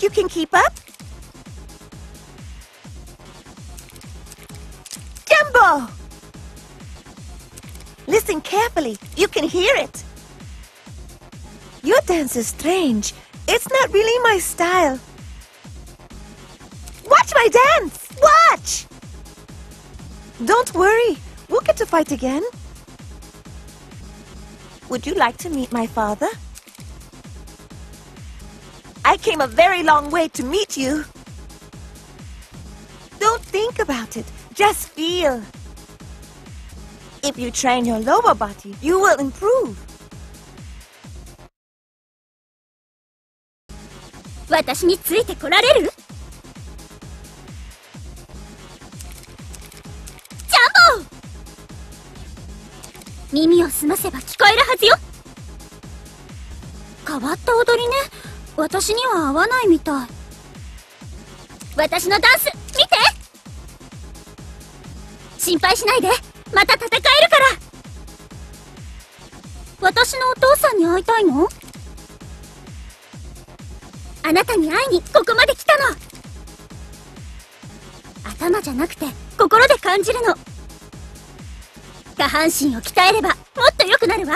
think you can keep up? Jumbo! Listen carefully. You can hear it. Your dance is strange. It's not really my style. Watch my dance! Watch! Don't worry. We'll get to fight again. Would you like to meet my father? I came a very long way to meet you. Don't think about it. Just feel. If you train your lower body, you will improve. 私についてこられるジャンボ耳を澄ませば聞こえるはずよ変わった踊りね私には合わないみたい。私のダンス見て！心配しないで。また戦えるから。私のお父さんに会いたいの？あなたに会いにここまで来たの。頭じゃなくて心で感じるの。下半身を鍛えればもっと良くなるわ。